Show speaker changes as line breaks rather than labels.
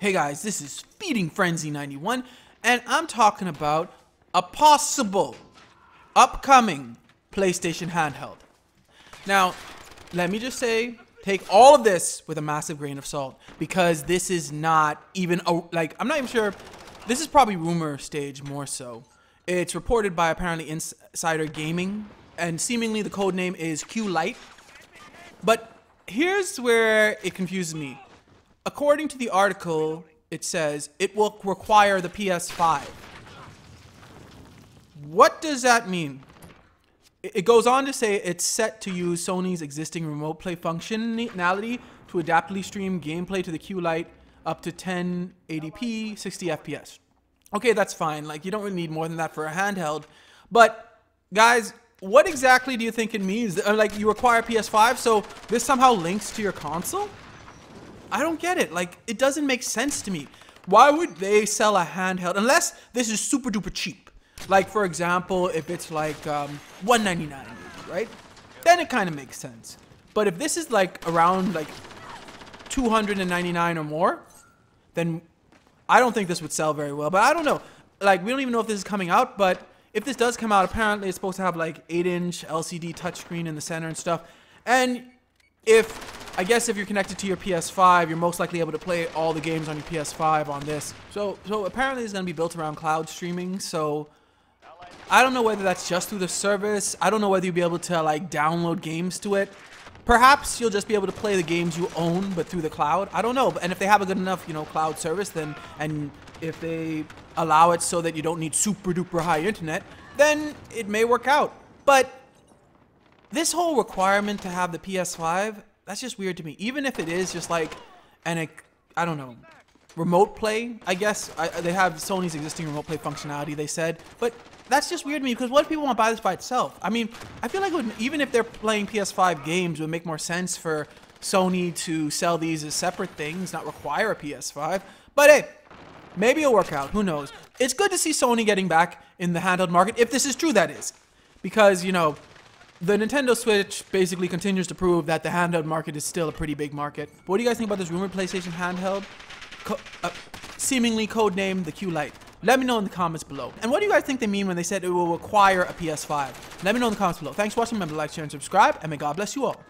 Hey guys, this is Feeding Frenzy 91, and I'm talking about a possible upcoming PlayStation handheld. Now, let me just say, take all of this with a massive grain of salt because this is not even a, like I'm not even sure. This is probably rumor stage more so. It's reported by apparently Insider Gaming, and seemingly the code name is Q Lite. But here's where it confuses me according to the article, it says it will require the PS5. What does that mean? It goes on to say it's set to use Sony's existing remote play functionality to adaptively stream gameplay to the Q Lite up to 1080p, 60 FPS. Okay, that's fine. Like, you don't really need more than that for a handheld. But, guys, what exactly do you think it means? Like, you require PS5, so this somehow links to your console? I don't get it. Like, it doesn't make sense to me. Why would they sell a handheld unless this is super duper cheap? Like, for example, if it's like um, 199 right? Then it kind of makes sense. But if this is like around like 299 or more, then I don't think this would sell very well. But I don't know. Like, we don't even know if this is coming out, but if this does come out, apparently it's supposed to have like 8-inch LCD touchscreen in the center and stuff. And if I guess if you're connected to your PS5, you're most likely able to play all the games on your PS5 on this. So, so apparently it's going to be built around cloud streaming. So, I don't know whether that's just through the service. I don't know whether you'll be able to like download games to it. Perhaps you'll just be able to play the games you own, but through the cloud. I don't know. And if they have a good enough, you know, cloud service, then and if they allow it so that you don't need super duper high internet, then it may work out. But this whole requirement to have the PS5 that's just weird to me. Even if it is just like an, I don't know, remote play, I guess. I, they have Sony's existing remote play functionality, they said. But that's just weird to me because what if people want to buy this by itself? I mean, I feel like would, even if they're playing PS5 games, it would make more sense for Sony to sell these as separate things, not require a PS5. But hey, maybe it'll work out. Who knows? It's good to see Sony getting back in the handheld market, if this is true, that is. Because, you know, the Nintendo Switch basically continues to prove that the handheld market is still a pretty big market. What do you guys think about this rumored PlayStation handheld? Co uh, seemingly codenamed the Q Lite. Let me know in the comments below. And what do you guys think they mean when they said it will require a PS5? Let me know in the comments below. Thanks for watching. Remember to like, share, and subscribe. And may God bless you all.